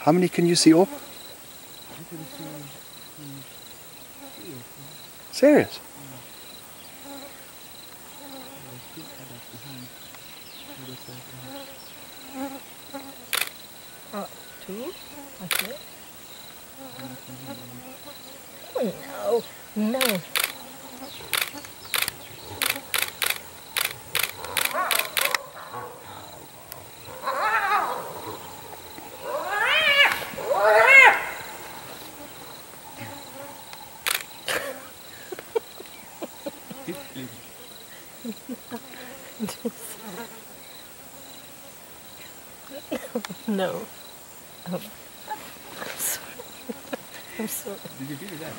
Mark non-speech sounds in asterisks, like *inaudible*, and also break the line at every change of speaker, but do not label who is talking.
How many can you see up? Serious?
Oh, two? Okay. Oh, no, no. *laughs* no. Oh. I'm sorry. *laughs* I'm sorry.
Did you do that?